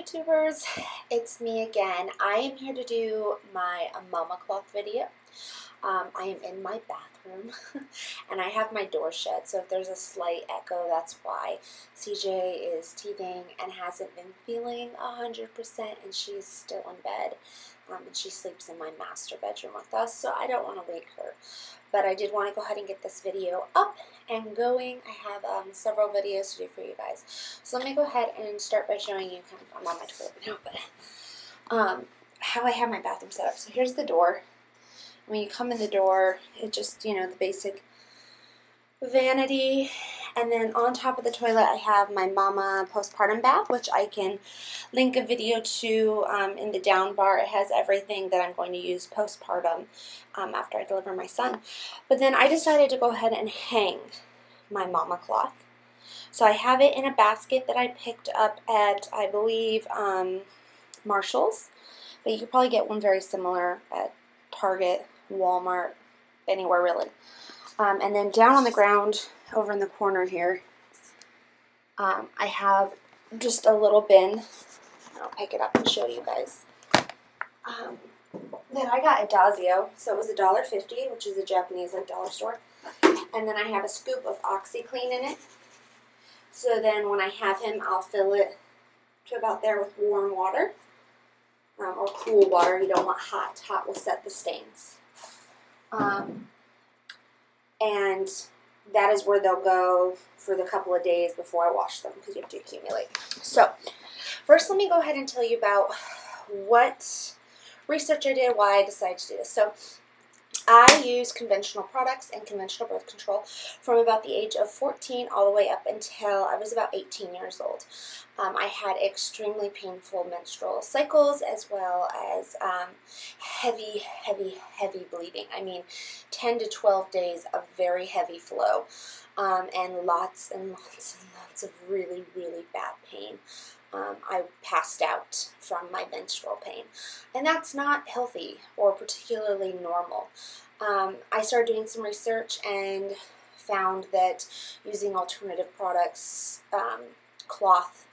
YouTubers, it's me again. I am here to do my mama cloth video. Um, I am in my bathroom and I have my door shut so if there's a slight echo that's why. CJ is teething and hasn't been feeling 100% and she's still in bed um, and she sleeps in my master bedroom with us so I don't want to wake her. But I did want to go ahead and get this video up and going. I have um, several videos to do for you guys. So let me go ahead and start by showing you, kind of, I'm on my toilet now, but um, how I have my bathroom set up. So here's the door. When you come in the door, it just, you know, the basic vanity and then on top of the toilet I have my mama postpartum bath which I can link a video to um, in the down bar. It has everything that I'm going to use postpartum um, after I deliver my son. But then I decided to go ahead and hang my mama cloth. So I have it in a basket that I picked up at I believe um, Marshall's. But you could probably get one very similar at Target Walmart anywhere really um, and then down on the ground over in the corner here, um, I have just a little bin. I'll pick it up and show you guys. Um, that I got at Daiso. So it was $1.50, which is a Japanese like dollar store. And then I have a scoop of OxiClean in it. So then when I have him, I'll fill it to about there with warm water. Um, or cool water. You don't want hot. Hot will set the stains. Um, and that is where they'll go for the couple of days before I wash them because you have to accumulate. So first let me go ahead and tell you about what research I did, why I decided to do this. So I use conventional products and conventional birth control from about the age of 14 all the way up until I was about 18 years old. Um, I had extremely painful menstrual cycles as well as um, heavy, heavy, heavy bleeding. I mean, 10 to 12 days of very heavy flow um, and lots and lots and lots of really, really bad pain. Um, I passed out from my menstrual pain. And that's not healthy or particularly normal. Um, I started doing some research and found that using alternative products, um, cloth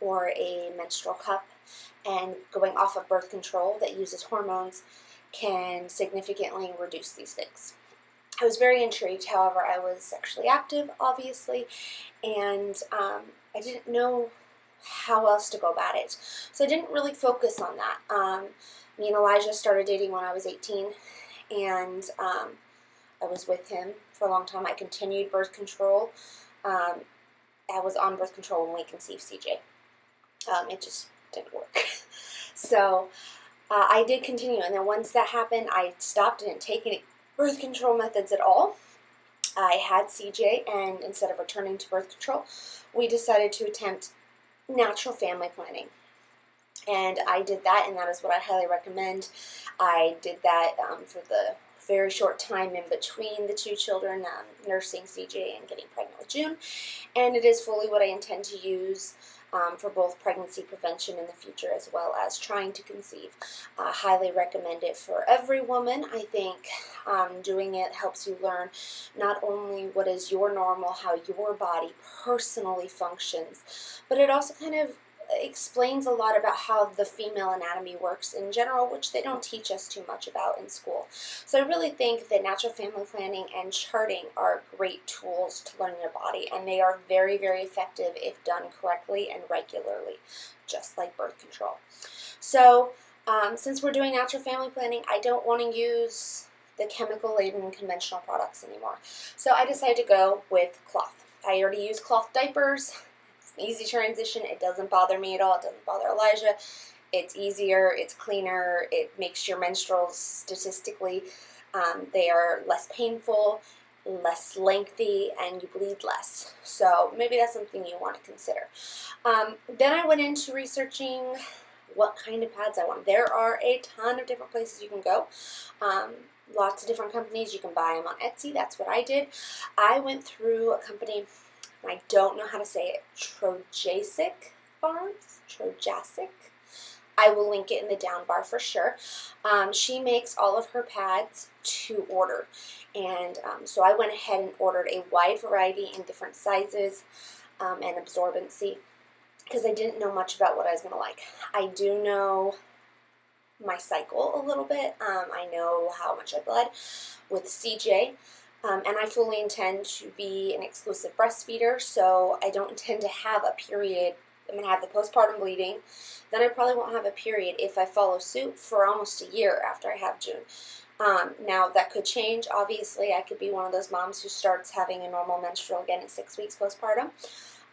or a menstrual cup, and going off of birth control that uses hormones can significantly reduce these things. I was very intrigued, however, I was sexually active, obviously, and um, I didn't know how else to go about it. So I didn't really focus on that. Um, me and Elijah started dating when I was 18, and um, I was with him for a long time. I continued birth control. Um, I was on birth control when we conceived CJ. Um, it just didn't work. so uh, I did continue, and then once that happened, I stopped and didn't take any birth control methods at all. I had CJ, and instead of returning to birth control, we decided to attempt natural family planning. And I did that, and that is what I highly recommend. I did that um, for the very short time in between the two children, um, nursing CJ and getting pregnant with June. And it is fully what I intend to use um, for both pregnancy prevention in the future as well as trying to conceive. I highly recommend it for every woman. I think um, doing it helps you learn not only what is your normal, how your body personally functions, but it also kind of explains a lot about how the female anatomy works in general, which they don't teach us too much about in school. So I really think that natural family planning and charting are great tools to learn your body, and they are very, very effective if done correctly and regularly, just like birth control. So um, since we're doing natural family planning, I don't want to use the chemical laden conventional products anymore. So I decided to go with cloth. I already use cloth diapers easy transition. It doesn't bother me at all. It doesn't bother Elijah. It's easier. It's cleaner. It makes your menstruals statistically um, they are less painful, less lengthy, and you bleed less. So maybe that's something you want to consider. Um, then I went into researching what kind of pads I want. There are a ton of different places you can go. Um, lots of different companies. You can buy them on Etsy. That's what I did. I went through a company I don't know how to say it, Trojacek Farms, Trojacek. I will link it in the down bar for sure. Um, she makes all of her pads to order. And um, so I went ahead and ordered a wide variety in different sizes um, and absorbency. because I didn't know much about what I was going to like. I do know my cycle a little bit. Um, I know how much I bled with CJ. Um, and I fully intend to be an exclusive breastfeeder, so I don't intend to have a period. I'm going to have the postpartum bleeding. Then I probably won't have a period if I follow suit for almost a year after I have June. Um, now, that could change. Obviously, I could be one of those moms who starts having a normal menstrual again at six weeks postpartum.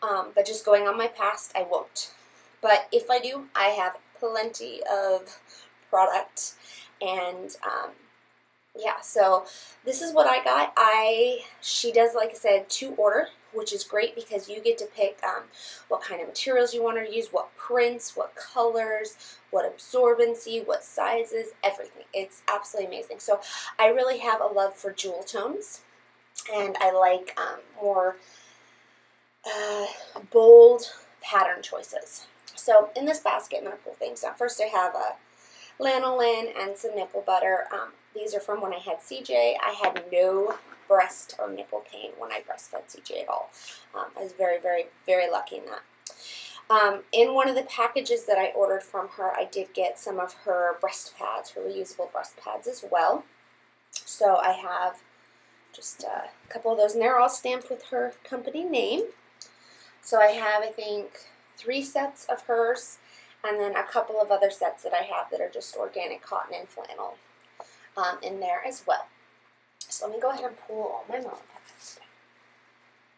Um, but just going on my past, I won't. But if I do, I have plenty of product and um, yeah, so this is what I got. I she does like I said to order, which is great because you get to pick um, what kind of materials you want to use, what prints, what colors, what absorbency, what sizes, everything. It's absolutely amazing. So I really have a love for jewel tones, and I like um, more uh, bold pattern choices. So in this basket, I'm going to pull things out. First, I have a lanolin and some nipple butter. Um, these are from when I had CJ. I had no breast or nipple pain when I breastfed CJ at all. Um, I was very, very, very lucky in that. Um, in one of the packages that I ordered from her, I did get some of her breast pads, her reusable breast pads as well. So I have just a couple of those, and they're all stamped with her company name. So I have, I think, three sets of hers, and then a couple of other sets that I have that are just organic cotton and flannel um, in there as well. So let me go ahead and pull all my mama pads.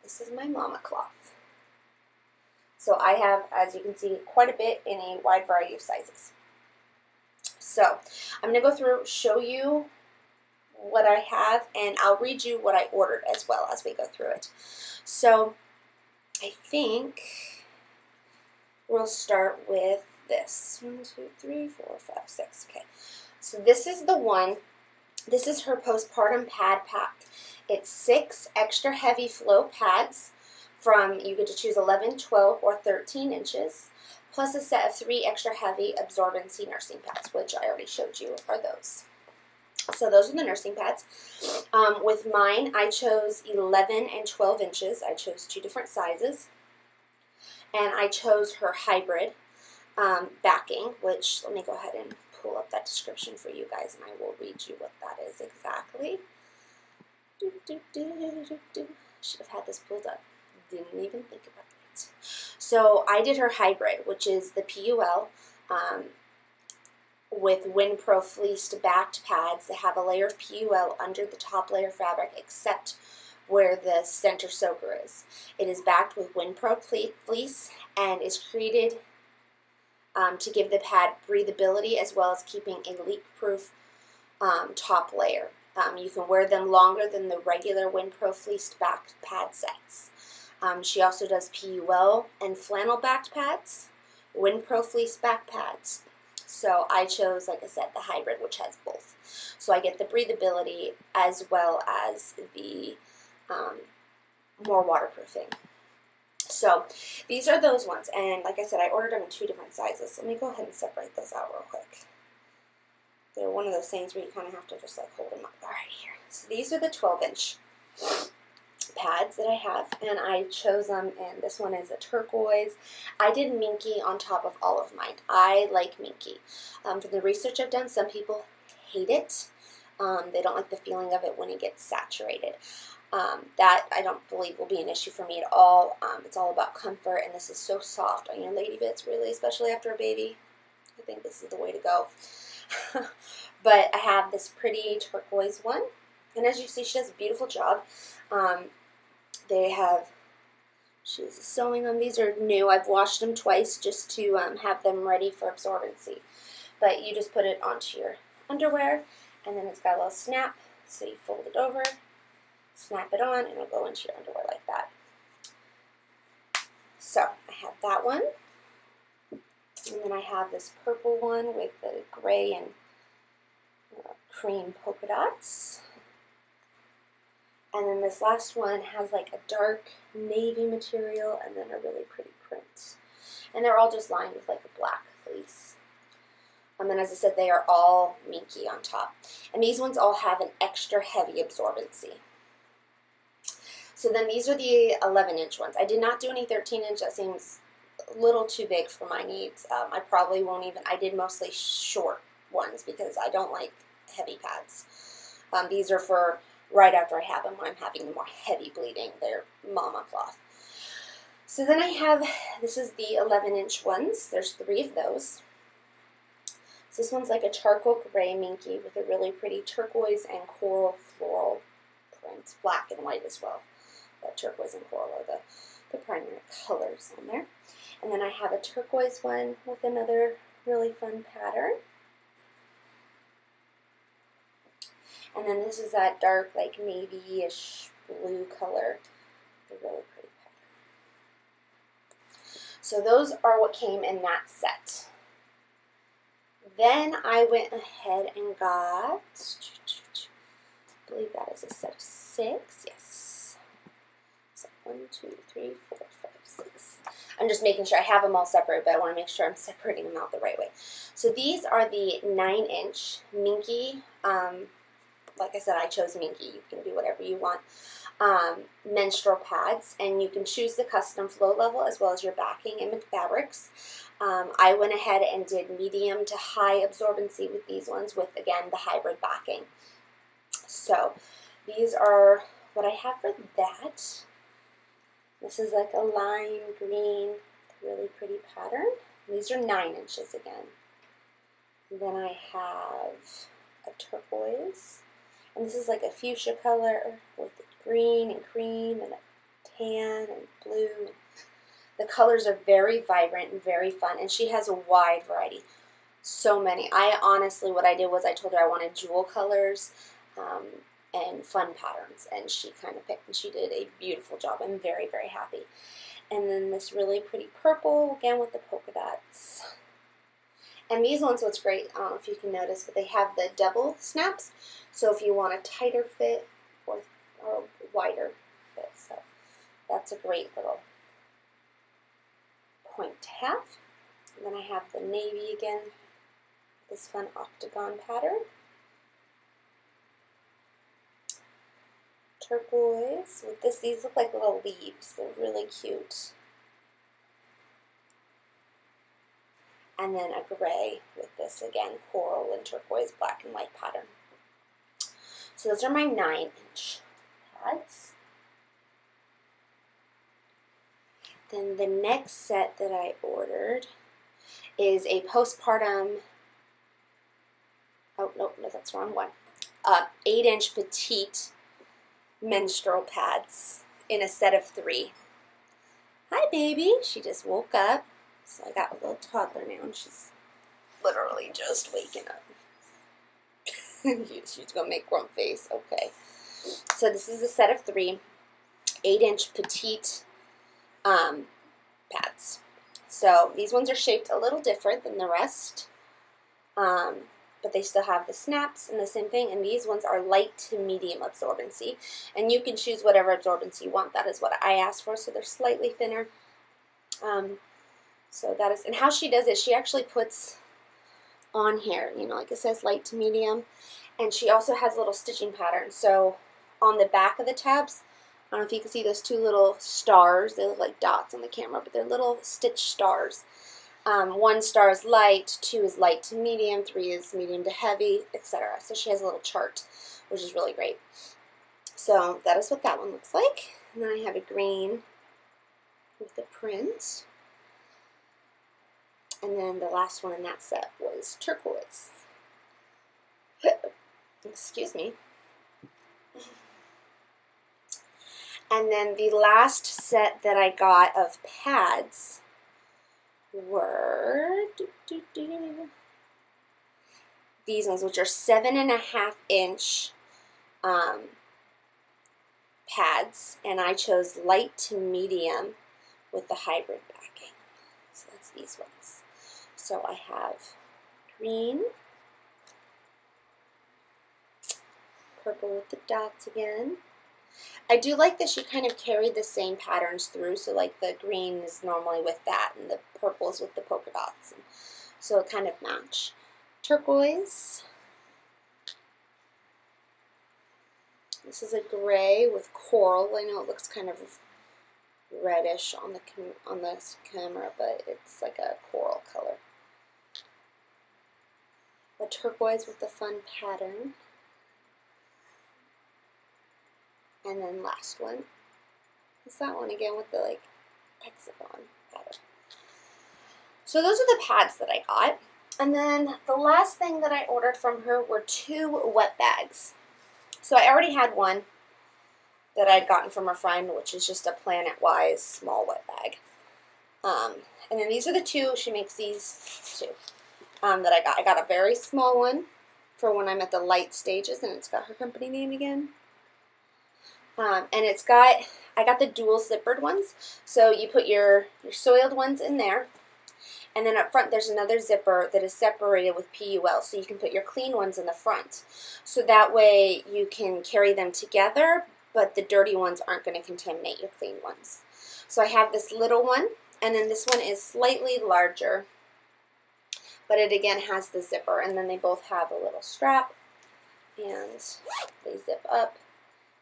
This is my mama cloth. So I have, as you can see, quite a bit in a wide variety of sizes. So I'm going to go through, show you what I have, and I'll read you what I ordered as well as we go through it. So I think we'll start with this. One, two, three, four, five, six. Okay. So this is the one this is her postpartum pad pack. It's six extra heavy flow pads from, you get to choose 11, 12, or 13 inches, plus a set of three extra heavy absorbency nursing pads, which I already showed you are those. So those are the nursing pads. Um, with mine, I chose 11 and 12 inches. I chose two different sizes. And I chose her hybrid um, backing, which let me go ahead and pull up that description for you guys and I will read you what that is exactly. Do, do, do, Should have had this pulled up. Didn't even think about it. So I did her hybrid, which is the PUL um, with WindPro fleeced backed pads that have a layer of PUL under the top layer fabric except where the center soaker is. It is backed with WindPro fleece and is created um, to give the pad breathability as well as keeping a leak-proof um, top layer. Um, you can wear them longer than the regular WindPro fleeced back pad sets. Um, she also does PUL and flannel backed pads, WindPro fleece back pads. So I chose, like I said, the hybrid, which has both. So I get the breathability as well as the um, more waterproofing. So these are those ones, and like I said, I ordered them in two different sizes. Let me go ahead and separate those out real quick. They're one of those things where you kind of have to just like hold them up. All right, here. So these are the 12 inch pads that I have, and I chose them, and this one is a turquoise. I did minky on top of all of mine. I like minky. Um, from the research I've done, some people hate it. Um, they don't like the feeling of it when it gets saturated. Um, that I don't believe will be an issue for me at all. Um, it's all about comfort, and this is so soft on your lady bits, really, especially after a baby. I think this is the way to go. but I have this pretty turquoise one, and as you see, she does a beautiful job. Um, they have, she's sewing them. These are new. I've washed them twice just to um, have them ready for absorbency. But you just put it onto your underwear, and then it's got a little snap, so you fold it over snap it on and it'll go into your underwear like that. So I have that one. And then I have this purple one with the gray and uh, cream polka dots. And then this last one has like a dark navy material and then a really pretty print. And they're all just lined with like a black fleece. And then as I said, they are all minky on top. And these ones all have an extra heavy absorbency. So then these are the 11 inch ones. I did not do any 13 inch. That seems a little too big for my needs. Um, I probably won't even, I did mostly short ones because I don't like heavy pads. Um, these are for right after I have them when I'm having the more heavy bleeding. They're mama cloth. So then I have, this is the 11 inch ones. There's three of those. So this one's like a charcoal gray minky with a really pretty turquoise and coral floral print, black and white as well. That turquoise and coral are the, the primary colors on there. And then I have a turquoise one with another really fun pattern. And then this is that dark, like navy-ish blue color. A really pretty pattern. So those are what came in that set. Then I went ahead and got, I believe that is a set of six, one, two, three, four, five, six. I'm just making sure I have them all separate, but I want to make sure I'm separating them out the right way. So these are the 9 inch Minky um, like I said, I chose Minky. You can do whatever you want. Um, menstrual pads, and you can choose the custom flow level as well as your backing and fabrics. Um, I went ahead and did medium to high absorbency with these ones with, again, the hybrid backing. So these are what I have for that. This is like a lime green, really pretty pattern. These are 9 inches again. Then I have a turquoise and this is like a fuchsia color with green and cream and tan and blue. The colors are very vibrant and very fun, and she has a wide variety. So many. I honestly, what I did was I told her I wanted jewel colors um, and fun patterns, and she kind of picked, and she did a beautiful job. I'm very, very happy. And then this really pretty purple, again with the polka dots. And these ones, what's great, I don't know if you can notice, but they have the double snaps. So if you want a tighter fit or, or wider fit. So that's a great little point to have. And then I have the navy again, this fun octagon pattern. Turquoise with this, these look like little leaves. They're really cute. and then a gray with this again coral and turquoise black and white pattern. So those are my 9 inch pads. Then the next set that I ordered is a postpartum, oh no, no that's the wrong one, uh, 8 inch petite menstrual pads in a set of three. Hi baby, she just woke up. So I got a little toddler now, and she's literally just waking up. she's gonna make grump face. Okay. So this is a set of three, eight inch petite um, pads. So these ones are shaped a little different than the rest. Um, but they still have the snaps and the same thing. And these ones are light to medium absorbency. And you can choose whatever absorbency you want. That is what I asked for. So they're slightly thinner. Um, so that is, and how she does it, she actually puts on here, you know, like it says light to medium. And she also has a little stitching patterns. So on the back of the tabs, I don't know if you can see those two little stars. They look like dots on the camera, but they're little stitch stars. Um, one star is light, two is light to medium, three is medium to heavy, etc. So she has a little chart, which is really great. So that is what that one looks like. And then I have a green with the print. And then the last one in that set was turquoise. Excuse me. And then the last set that I got of pads were these ones, which are seven and a half inch um, pads, and I chose light to medium with the hybrid backing. So that's these ones. So I have green, purple with the dots again. I do like that she kind of carried the same patterns through, so like the green is normally with that, and the purple is with the polka dots, and so it kind of match. Turquoise. This is a gray with coral. I know it looks kind of reddish on the on this camera, but it's like a coral color. A turquoise with the fun pattern. And then last one is that one again with the like hexagon pattern. So those are the pads that I got. And then the last thing that I ordered from her were two wet bags. So I already had one that I'd gotten from a friend, which is just a Planet Wise small wet bag. Um, and then these are the two, she makes these two um, that I got. I got a very small one for when I'm at the light stages, and it's got her company name again. Um, and it's got, I got the dual zippered ones. So you put your, your soiled ones in there, and then up front, there's another zipper that is separated with PUL, so you can put your clean ones in the front. So that way you can carry them together, but the dirty ones aren't going to contaminate your clean ones. So I have this little one, and then this one is slightly larger, but it again has the zipper, and then they both have a little strap, and they zip up.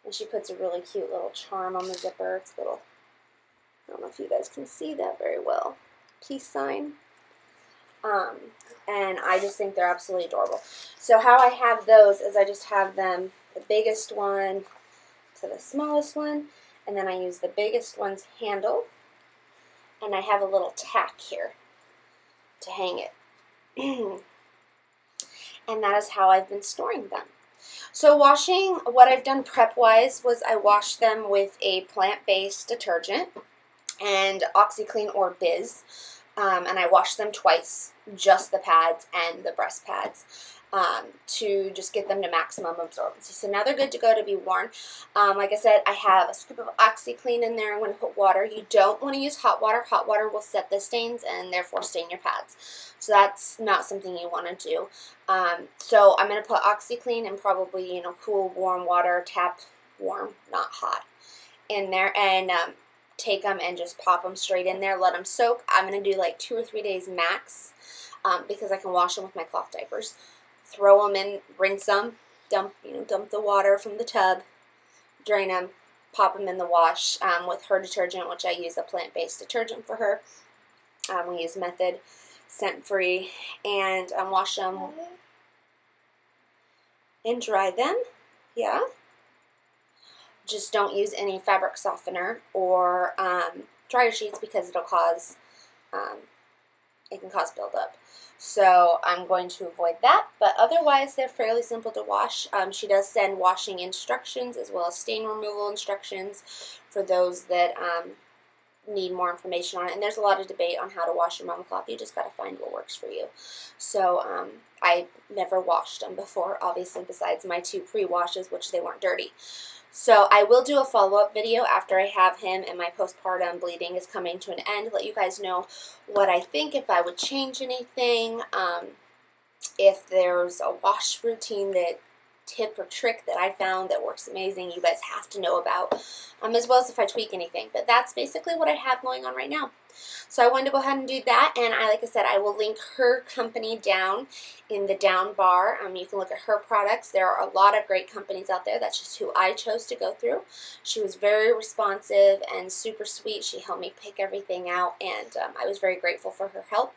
And she puts a really cute little charm on the zipper. It's a little, I don't know if you guys can see that very well peace sign. Um, and I just think they're absolutely adorable. So how I have those is I just have them, the biggest one to the smallest one, and then I use the biggest one's handle, and I have a little tack here to hang it. and that is how I've been storing them. So washing, what I've done prep-wise was I washed them with a plant-based detergent and OxiClean or Biz. Um, and I washed them twice, just the pads and the breast pads, um, to just get them to maximum absorbency. So now they're good to go to be worn. Um, like I said, I have a scoop of OxiClean in there. I'm going to put water. You don't want to use hot water. Hot water will set the stains and therefore stain your pads. So that's not something you want to do. Um, so I'm going to put OxiClean and probably, you know, cool, warm water, tap warm, not hot, in there. And um, take them and just pop them straight in there, let them soak. I'm going to do like two or three days max um, because I can wash them with my cloth diapers. Throw them in, rinse them, dump, you know, dump the water from the tub, drain them, pop them in the wash um, with her detergent, which I use a plant-based detergent for her. Um, we use Method scent-free and um, wash them and dry them. Yeah just don't use any fabric softener or um, dryer sheets because it'll cause, um, it can cause buildup. So I'm going to avoid that, but otherwise they're fairly simple to wash. Um, she does send washing instructions as well as stain removal instructions for those that um, need more information on it. And there's a lot of debate on how to wash your mama cloth. You just got to find what works for you. So um, I never washed them before, obviously, besides my two pre-washes, which they weren't dirty. So I will do a follow-up video after I have him and my postpartum bleeding is coming to an end. Let you guys know what I think, if I would change anything, um, if there's a wash routine that tip or trick that I found that works amazing you guys have to know about, um, as well as if I tweak anything. But that's basically what I have going on right now. So I wanted to go ahead and do that, and I, like I said, I will link her company down in the down bar. Um, you can look at her products. There are a lot of great companies out there. That's just who I chose to go through. She was very responsive and super sweet. She helped me pick everything out, and um, I was very grateful for her help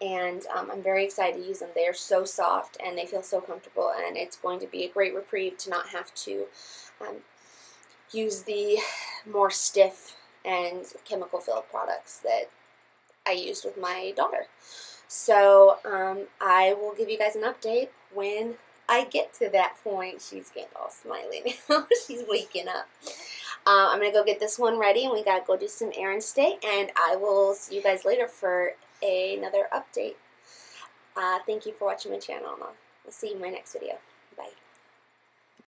and um, I'm very excited to use them. They are so soft and they feel so comfortable and it's going to be a great reprieve to not have to um, use the more stiff and chemical filled products that I used with my daughter. So um, I will give you guys an update when I get to that point. She's getting all smiley now. She's waking up. Uh, I'm going to go get this one ready and we got to go do some errands today and I will see you guys later for another update. Uh, thank you for watching my channel I'll see you in my next video.